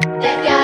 Let go.